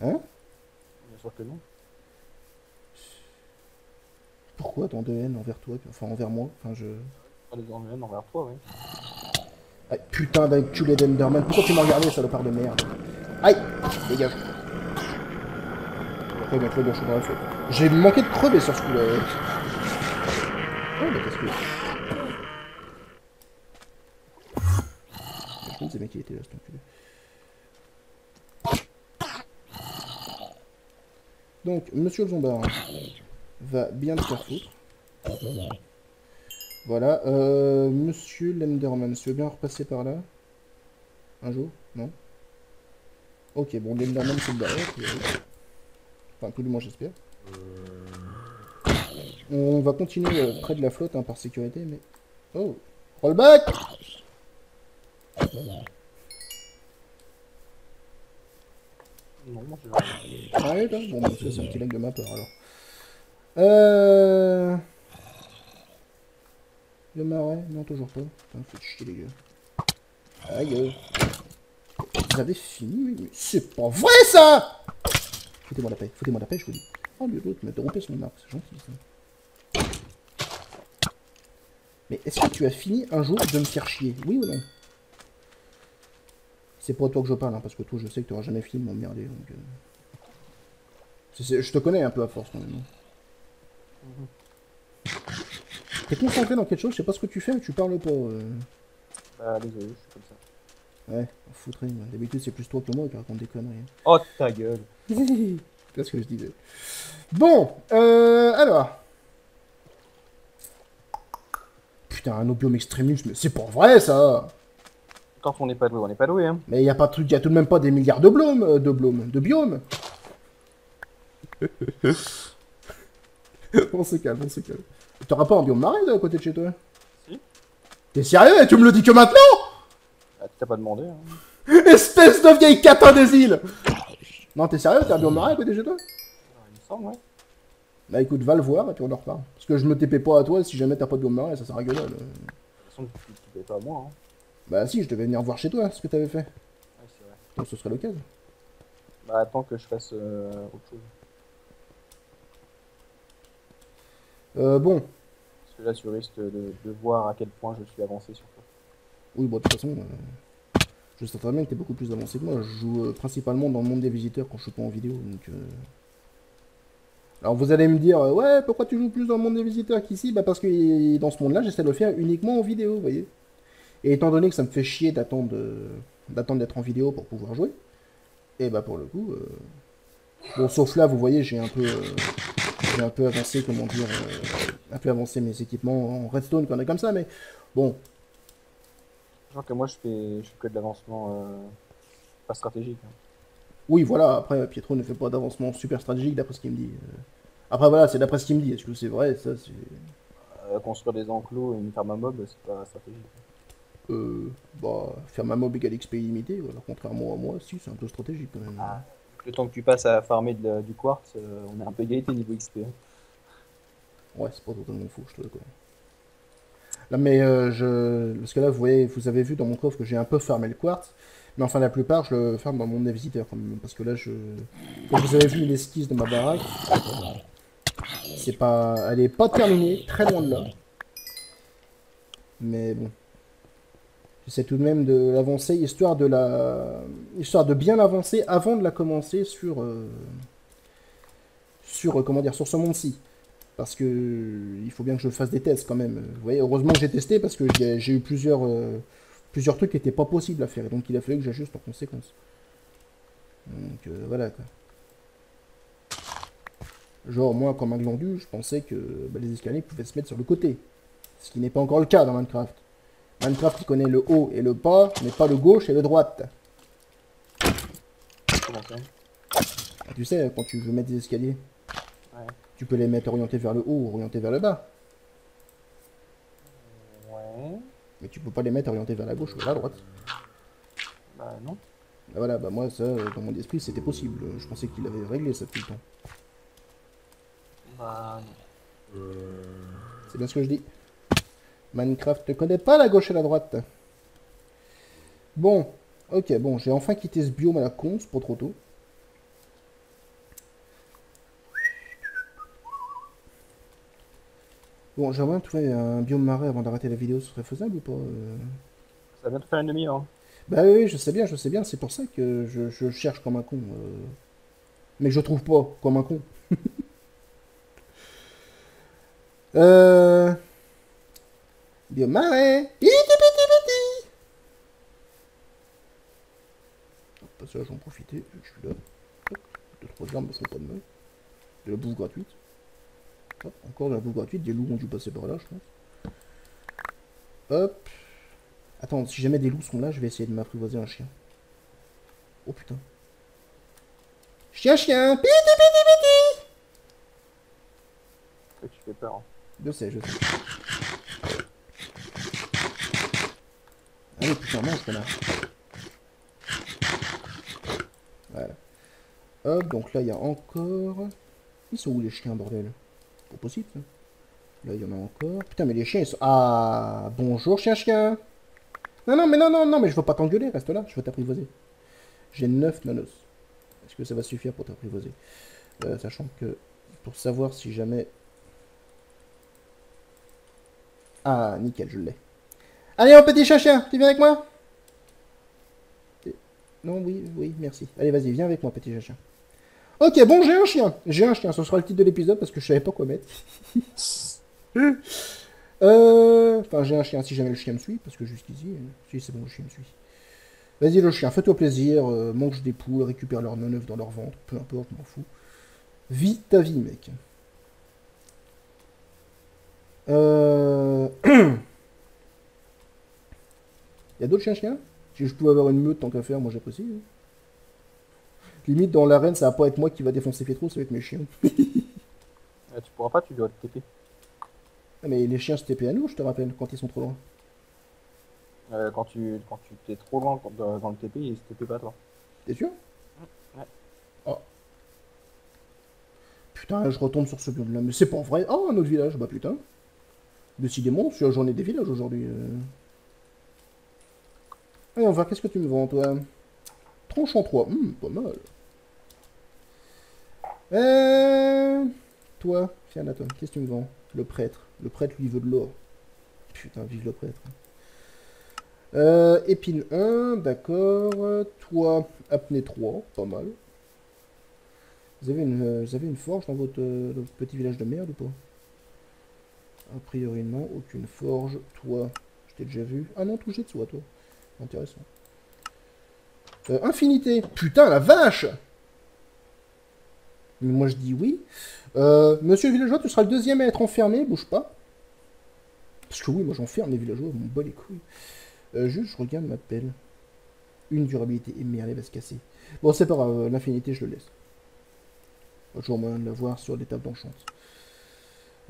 Hein? Bien sûr que non. Pourquoi tant de haine envers toi Enfin, envers moi Enfin, je... Pas de haine envers toi, oui. Ah, putain d'enculé d'Enderman, pourquoi tu m'as regardé, salopard de merde? Aïe Dégage très bien, je suis dans la faute. J'ai manqué de crever sur ce coup-là. Oh, bah qu'est-ce que... Je ne sais bien qui était là, cet enculé. Donc, Monsieur le Zombard va bien te faire foutre. Voilà. Euh, Monsieur Lenderman, tu veux bien repasser par là Un jour Non Ok, bon, Lenderman c'est derrière. Enfin, tout du moins j'espère. On va continuer euh, près de la flotte hein, par sécurité, mais... Oh Rollback Non, moi je Ah ouais, Bon, bah, c'est un petit lag de ma part, alors. Euh... Le marais Non, toujours pas. Putain, faut chier, les gars. Aïe. Vous avez fini oui, C'est pas vrai, ça Foutez-moi la paix, foutez-moi la paix, je vous dis. Oh, mais l'autre m'a dérobé son arc, c'est gentil, ça. Mais est-ce que tu as fini un jour de me faire chier? Oui ou non? C'est pas toi que je parle, hein, parce que toi, je sais que tu auras jamais fini de m'emmerder, donc... Euh... Je te connais un peu à force, quand même. Hein. T'es concentré dans quelque chose, je sais pas ce que tu fais, mais tu parles pas. Euh... Bah désolé, je suis comme ça. Ouais, on foutrait, d'habitude c'est plus toi que moi qui raconte des conneries. Hein. Oh ta gueule [LAUGHS] C'est ce que je disais. Bon, euh, alors. Putain, un opium extrémiste, mais c'est pas vrai ça Quand on n'est pas doué, on n'est pas doué, hein. Mais y a pas de truc, y a tout de même pas des milliards de blômes, euh, de blômes, de biomes. [LAUGHS] [LAUGHS] on se calme, on se calme. T'auras pas un biome marais à côté de chez toi Si. T'es sérieux Tu me le dis que maintenant Ah, t'as pas demandé, hein. [LAUGHS] Espèce de vieille catin des îles Non, t'es sérieux T'as un biome marais à côté de chez toi ah, Il me semble, ouais. Bah écoute, va le voir et puis on en reparle. Parce que je me TP pas à toi si jamais t'as pas de biome marais, ça sert à gueule. De toute façon, tu, payes pas à moi, hein. Bah si, je devais venir voir chez toi ce que t'avais fait. Ouais, c'est vrai. Donc ce serait l'occasion. Bah attends que je fasse euh, autre chose. Euh, bon. Parce que là, tu risques de, de, voir à quel point je suis avancé sur toi. Oui, bon, de toute façon, euh, je sais très bien que t'es beaucoup plus avancé que moi. Je joue euh, principalement dans le monde des visiteurs quand je suis pas en vidéo, donc... Euh... Alors vous allez me dire, ouais, pourquoi tu joues plus dans le monde des visiteurs qu'ici? Bah parce que dans ce monde-là, j'essaie de le faire uniquement en vidéo, vous voyez. Et étant donné que ça me fait chier d'attendre d'attendre d'être en vidéo pour pouvoir jouer, et bah pour le coup... Bon, sauf là, vous voyez, j'ai un peu j'ai un peu avancé, comment dire, euh, un peu avancé mes équipements en redstone, qu'on est comme ça, mais bon. Je crois que moi, je fais, je fais que de l'avancement euh, pas stratégique. Hein. Oui, voilà, après, Pietro ne fait pas d'avancement super stratégique d'après ce qu'il me dit. Euh. Après, voilà, c'est d'après ce qu'il me dit. Est-ce que c'est vrai Ça, c'est. Construire des enclos et une ferme à mob, c'est pas stratégique. Euh, bah, ferme à mob égale XP illimité, alors contrairement à moi, si, c'est un peu stratégique quand même. Ah le temps que tu passes à farmer du quartz, euh, on est un peu égalité niveau XP. Hein. Ouais, c'est pas totalement faux, je te d'accord. Là, mais euh, je... Parce que là, vous voyez, vous avez vu dans mon coffre que j'ai un peu farmé le quartz. Mais enfin, la plupart, je le farme dans mon visiteur quand même. Parce que là, je... Vous avez vu l'esquisse de ma baraque, c'est pas... Elle est pas terminée, très loin de là. Mais bon. J'essaie tout de même de l'avancer, histoire de la... Histoire de bien avancer avant de la commencer sur... euh, Sur, euh, comment dire, sur ce monde-ci. Parce que il faut bien que je fasse des tests quand même. Vous voyez, heureusement j'ai testé parce que j'ai eu plusieurs, euh, plusieurs trucs qui n'étaient pas possibles à faire. Et donc il a fallu que j'ajuste en conséquence. Donc voilà quoi. Genre moi comme un glandu, je pensais que bah, les escaliers pouvaient se mettre sur le côté. Ce qui n'est pas encore le cas dans Minecraft. Minecraft il connaît le haut et le bas, mais pas le gauche et le droite. Comment ça Tu sais, quand tu veux mettre des escaliers, Ouais. tu peux les mettre orientés vers le haut ou orientés vers le bas. Ouais. Mais tu peux pas les mettre orientés vers la gauche ou vers la droite. Bah non. Ah, Voilà, bah moi ça, euh, dans mon esprit, c'était possible. Je pensais qu'il avait réglé ça depuis le temps. Bah non. C'est bien ce que je dis. Minecraft ne connaît pas la gauche et la droite. Bon, ok, bon, j'ai enfin quitté ce biome à la con, c'est pas trop tôt. Bon, j'aimerais trouver un biome marais avant d'arrêter la vidéo, ce serait faisable ou pas euh Ça va bientôt faire une demi-heure. hein. Bah oui, oui, je sais bien, je sais bien, c'est pour ça que je, je cherche comme un con. euh. Mais je trouve pas comme un con. [LAUGHS] euh... Biome marais Piti, piti, piti Parce que là, j'en que je suis là. Hop, deux, trois armes me font pas de mal. De la bouffe gratuite. Hop, encore de la bouffe gratuite, des loups ont dû passer par là, je pense. Hop. Attends, si jamais des loups sont là, je vais essayer de m'apprivoiser un chien. Oh putain. Chien, chien Piti, piti, piti tu fais peur. hein. Je sais, je sais. Connard. Voilà. Hop, donc là, il y a encore... Ils sont où les chiens, bordel? Pas possible. Là, il y en a encore. Putain, mais les chiens, ils sont... Ah, bonjour, chien, chien Non, non, mais non, non, non, mais je veux pas t'engueuler, reste là, je veux t'apprivoiser. J'ai 9 nanos. Est-ce que ça va suffire pour t'apprivoiser? Euh, Sachant que, pour savoir si jamais... Ah, nickel, je l'ai. Allez, mon petit chien, tu viens avec moi? Non, oui, oui, merci. Allez, vas-y, viens avec moi, petit chien. Ok, bon, j'ai un chien. J'ai un chien, ce sera le titre de l'épisode parce que je savais pas quoi mettre. [LAUGHS] Euh, Enfin, j'ai un chien si jamais le chien me suit, parce que jusqu'ici, euh, si c'est bon, le chien me suit. Vas-y, le chien, fais-toi plaisir, euh, mange des poules, récupère leurs neuf dans leur ventre, peu importe, m'en fous. Vis ta vie, mec. Euh... [CLEARS THROAT] y a d'autres chiens chiens? Si je pouvais avoir une meute tant qu'à faire, moi j'apprécie. hein. Limite, dans l'arène, ça va pas être moi qui va défoncer Pietro, ça va être mes chiens. Euh, [LAUGHS] tu pourras pas, tu dois te TP. Ah, mais les chiens se TP à nous, je te rappelle, quand ils sont trop loin. Euh, quand tu quand tu t'es trop loin dans, dans le TP, il se TP pas toi. T'es sûr? Ouais. Oh. Putain, je retombe sur ce biome là, mais c'est pas vrai. Oh, un autre village, bah putain. Décidément, la journée des villages aujourd'hui. euh. Allez, on va qu'est-ce que tu me vends, toi? Tranche en 3, Hum, pas mal. Euh... Toi, tiens toi, qu'est-ce que tu me vends? Le prêtre. Le prêtre, lui, veut de l'or. Putain, vive le prêtre. Euh, épine 1, d'accord. Toi, apnée 3, pas mal. Vous avez une, euh, vous avez une forge dans votre, euh, dans votre petit village de merde ou pas? A priori non, aucune forge. Toi, je t'ai déjà vu. Ah non, touché de soi, toi. Intéressant. Euh, infinité. Putain, la vache Moi, je dis oui. Euh, monsieur le villageois, tu seras le deuxième à être enfermé, bouge pas. Parce que oui, moi j'enferme les villageois, mon bas les couilles. Euh, juste, je regarde ma pelle. Une durabilité. Et merde, elle va se casser. Bon, c'est pas grave, l'infinité, je le laisse. Toujours moyen de la voir sur des tables d'enchant.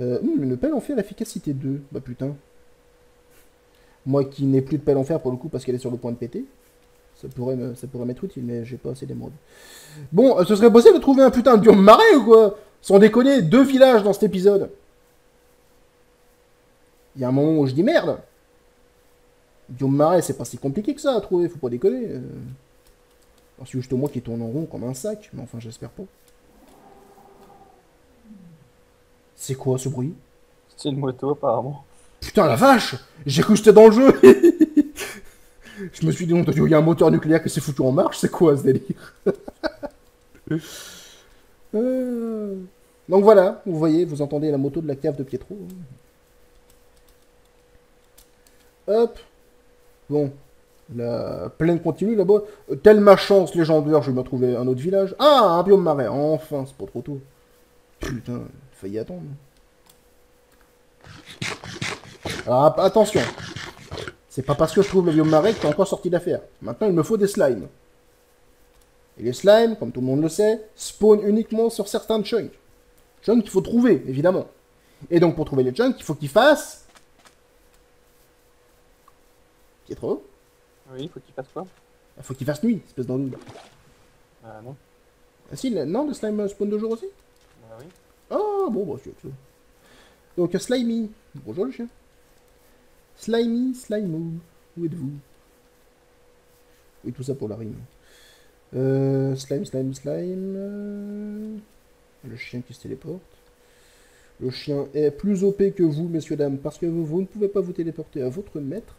Euh, hum, une pelle en fer, efficacité 2. Bah putain. Moi qui n'ai plus de pelle en fer pour le coup parce qu'elle est sur le point de péter. Ça pourrait m'être utile, mais j'ai pas assez d'émeraudes. Bon, euh, ce serait possible de trouver un putain de biome marais ou quoi? Sans déconner, deux villages dans cet épisode. Il y a un moment où je dis merde. Guillaume Marais, c'est pas si compliqué que ça à trouver, faut pas déconner. C'est juste moi qui tourne en rond comme un sac, mais enfin, j'espère pas. C'est quoi ce bruit? C'est une moto, apparemment. Putain, la vache J'ai cru que j'étais dans le jeu [LAUGHS] Je me suis dit, il y a un moteur nucléaire qui s'est foutu en marche, c'est quoi ce délire? [LAUGHS] Euh. Donc voilà, vous voyez, vous entendez la moto de la cave de Pietro. Hop Bon, la plaine continue là-bas. Telle ma chance légendaire, je vais me trouver un autre village. Ah, un biome marais, enfin, c'est pas trop tôt. Putain, failli attendre. Alors attention, c'est pas parce que je trouve le biome marais que t'es encore sorti d'affaire. Maintenant, il me faut des slimes. Et les slimes, comme tout le monde le sait, spawnent uniquement sur certains chunks. Chunks qu'il faut trouver, évidemment. Et donc, pour trouver les chunks, il faut qu'ils fassent... Pietro Oui, il faut qu'il fasse quoi Il faut qu'il fasse nuit, espèce d'andouille. Ah non. Ah si, non, le slime spawn de jour aussi Bah oui. Ah, bon, bah, c'est Donc, Slimy. Bonjour le chien. Slimy, Slime, où êtes-vous? Oui, tout ça pour la rime. Euh, slime, slime, slime. Euh, le chien qui se téléporte. Le chien est plus OP que vous, messieurs, dames, parce que vous, vous ne pouvez pas vous téléporter à votre maître.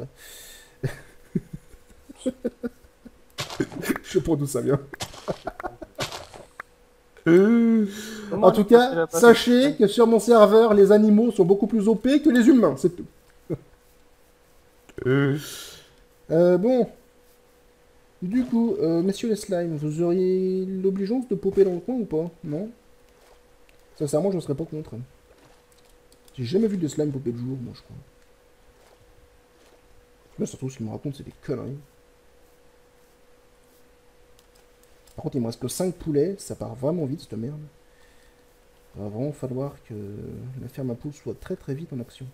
Je sais pas d'où ça vient. en tout cas, sachez que sur mon serveur, les animaux sont beaucoup plus OP que les humains, c'est tout. Euh, bon. Du coup, euh, messieurs les slimes, vous auriez l'obligeance de popper dans le coin ou pas? Non Sincèrement, je ne serais pas contre. J'ai jamais vu de slime popper de jour, moi, je crois. Là, surtout, ce qu'il me raconte, c'est des conneries. Par contre, il me reste que 5 poulets, ça part vraiment vite, cette merde. Il va vraiment falloir que la ferme à poules soit très très vite en action.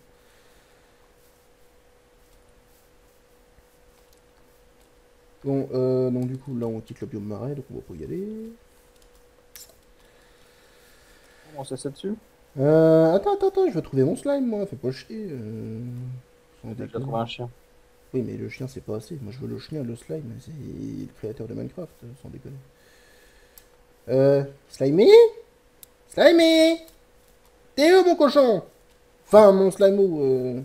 Bon, euh, donc du coup, là, on quitte le biome marais, donc on va pas y aller. On ça dessus Euh, attends, attends, attends, je vais trouver mon slime, moi, fais pas chier. Euh... Trouver un chien. Oui, mais le chien, c'est pas assez. Moi, je veux le chien, le slime, c'est le créateur de Minecraft, sans déconner. Euh, Slimy Slimy T'es où, mon cochon? Enfin, mon slime euh...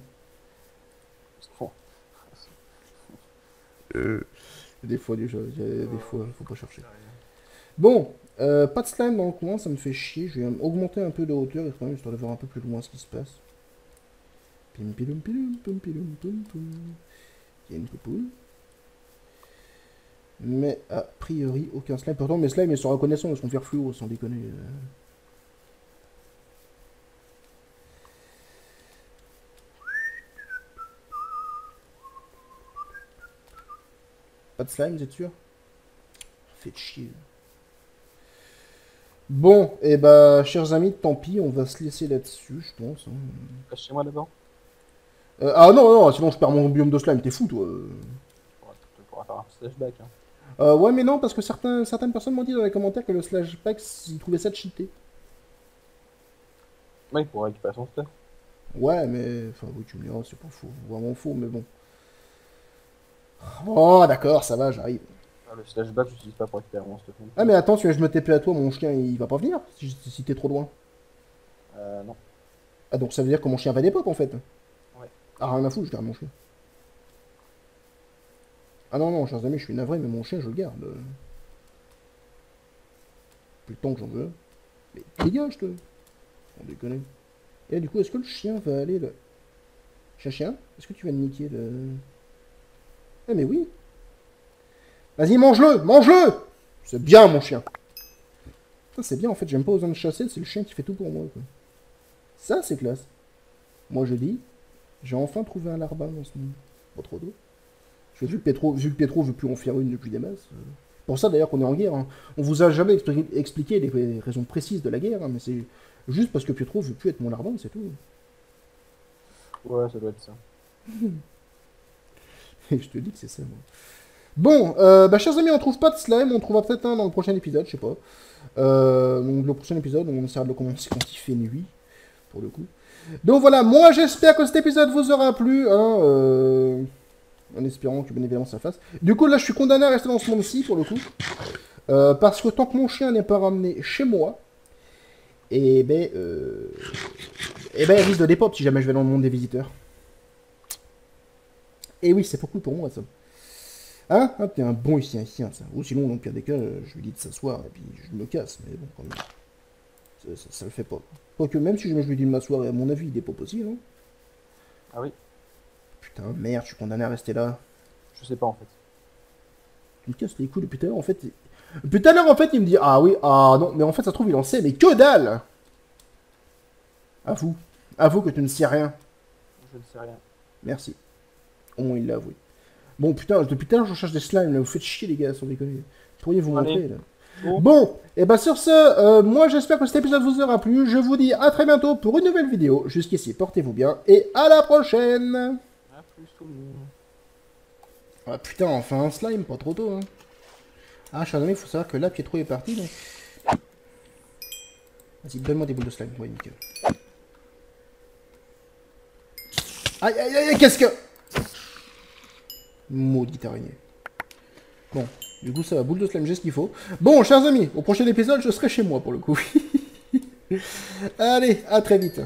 euh... Des fois, des, des fois, faut pas chercher. Bon, euh, pas de slime dans le coin, ça me fait chier. Je vais augmenter un peu de hauteur, histoire de voir un peu plus loin ce qui se passe. Pim pilum pilum pum pilum pum pum. Il y a une poule. Mais a priori, aucun slime. Pourtant, mes slimes, ils sont reconnaissants, ils sont faire fluo, sans déconner. Pas de slime, vous êtes sûr Faites chier. Bon, et eh bah, chers amis, tant pis, on va se laisser là-dessus, je pense. Hein. Chez moi d'abord. Euh, ah non, non, sinon je perds mon biome de slime, t'es fou, toi. Tu pourras faire un slashback. Hein. Euh, ouais, mais non, parce que certains, certaines personnes m'ont dit dans les commentaires que le slashback, ils trouvaient ça cheaté. Ouais, pour récupérer son stuff. Ouais, mais. Enfin, oui, tu me diras, c'est pas faux. Vraiment faux, mais bon. Oh, d'accord, ça va, j'arrive. Ah, le slashback, j'utilise pas pour récupérer mon stuff. Ah, mais attends, si je me TP à toi, mon chien, il va pas venir si, si t'es trop loin. Euh, non. Ah, donc ça veut dire que mon chien va des en fait Ouais. Ah, rien à foutre, je garde mon chien. Ah non, non, chers amis, je suis navré, mais mon chien, je le garde. Plus de temps que j'en veux. Mais dégage, toi On déconne. Et du coup, est-ce que le chien va aller le... Chien, chien Est-ce que tu vas niquer le... Eh mais oui Vas-y, mange-le Mange-le C'est bien, mon chien Ça, c'est bien, en fait, j'aime pas besoin de chasser, c'est le chien qui fait tout pour moi, quoi. Ça, c'est classe. Moi, je dis, j'ai enfin trouvé un larbin dans ce monde. Pas trop d'eau. Vu que Petro, vu que Petro veut plus en faire une depuis des masses. Euh. Pour ça d'ailleurs qu'on est en guerre. Hein. On vous a jamais expliqué les raisons précises de la guerre, hein, mais c'est juste parce que Pietro veut plus être mon lardon, c'est tout. Ouais, ça doit être ça. [LAUGHS] Et [LAUGHS] je te dis que c'est ça, moi. Bon, euh, bah, chers amis, on trouve pas de slime, on trouvera peut-être un dans le prochain épisode, je sais pas. Euh, donc le prochain épisode, on essaiera de le commencer quand il fait nuit, pour le coup. Donc voilà, moi j'espère que cet épisode vous aura plu, hein, euh, en espérant que bien évidemment ça fasse. Du coup là je suis condamné à rester dans ce monde-ci pour le coup, parce que tant que mon chien n'est pas ramené chez moi, et ben, euh, et ben il risque de dépop si jamais je vais dans le monde des visiteurs. Et oui, c'est pas cool pour moi ça. Hein, hein T'es un bon ici, chien, ça. Ou sinon, dans pire des cas, je lui dis de s'asseoir et puis je me casse. Mais bon, quand même. Ça, ça, le fait pas. Quoique, même si je lui dis de m'asseoir, à mon avis, il est pas possible. Hein. Ah oui Putain, merde, je suis condamné à rester là. Je sais pas en fait. Tu me casses les couilles depuis tout à l'heure, en fait. Depuis tout à l'heure, en fait, il me dit Ah oui, ah non, mais en fait, ça se trouve, il en sait, mais que dalle Avoue. Avoue que tu ne sais rien. Je ne sais rien. Merci. Au moins, il l'a avoué. Bon, putain, depuis tout à l'heure, je cherche des slimes, là. Vous faites chier, les gars, sans déconner. Pourriez vous Allez. montrer, là. Bon. Bon, et bah sur ce, euh, moi j'espère que cet épisode vous aura plu. Je vous dis à très bientôt pour une nouvelle vidéo. Jusqu'ici, portez-vous bien et à la prochaine À plus tout le monde. Ah putain, enfin un slime, pas trop tôt. Hein. Ah, ami, il faut savoir que là, Pietro est parti. Donc... Vas-y, donne-moi des boules de slime. Ouais, nickel. Aïe, aïe, aïe, qu'est-ce que... Maudite araignée. Bon, du coup, ça va, boule de slime, j'ai ce qu'il faut. Bon, chers amis, au prochain épisode, je serai chez moi, pour le coup. [LAUGHS] Allez, à très vite.